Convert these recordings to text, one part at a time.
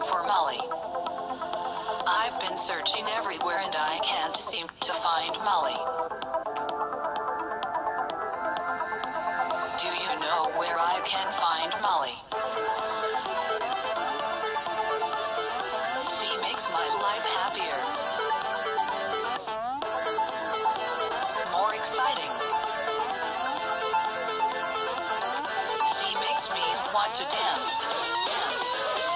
for Molly. I've been searching everywhere and I can't seem to find Molly. Do you know where I can find Molly? She makes my life happier. More exciting. She makes me want to. Dance. Dance.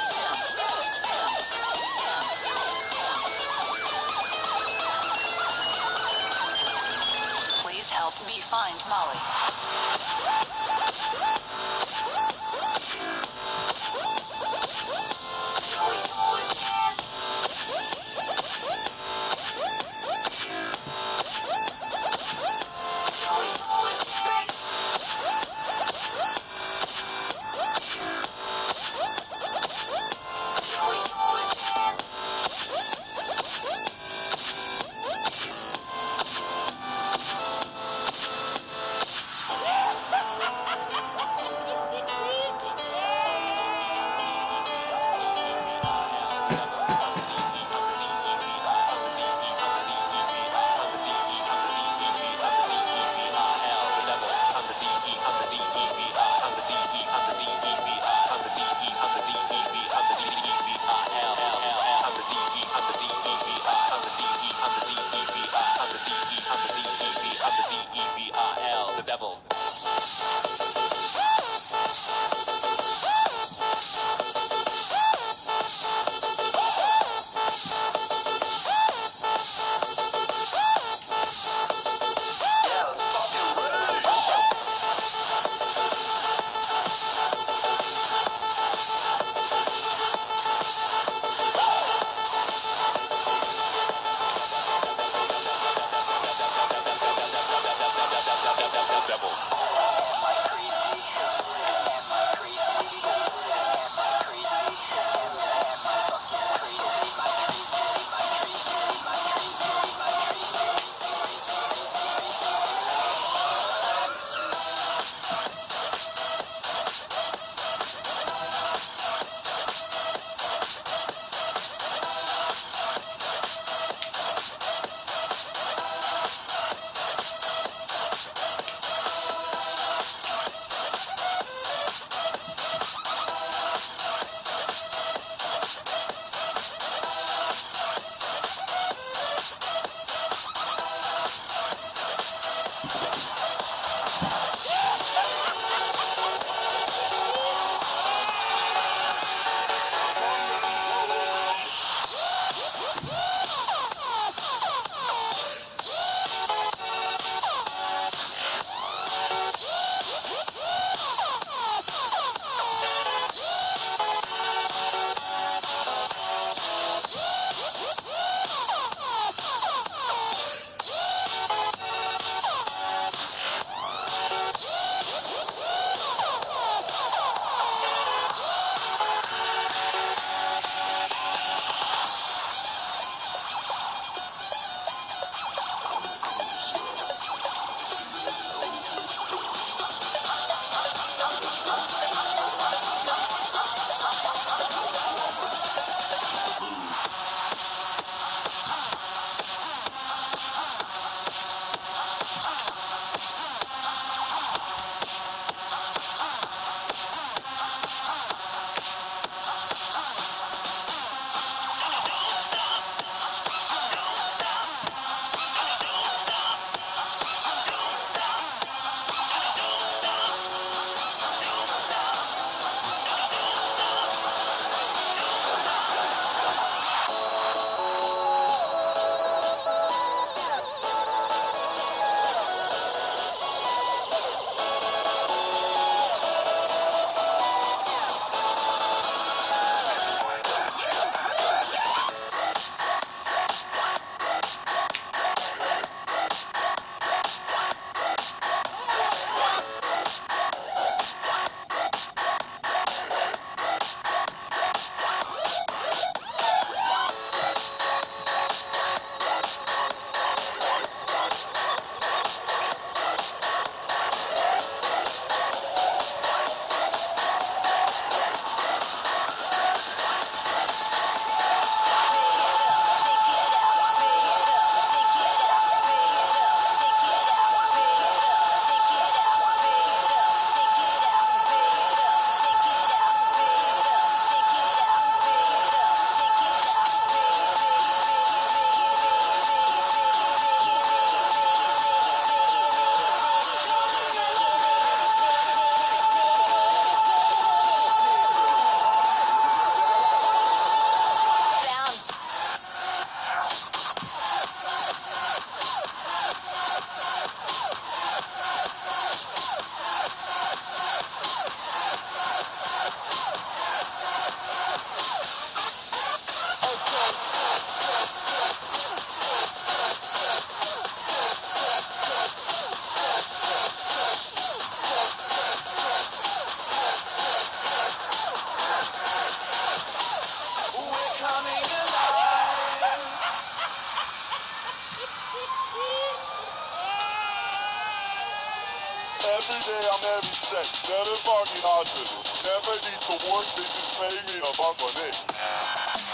fucking hospital. Never need to work, they just pay me a month on it.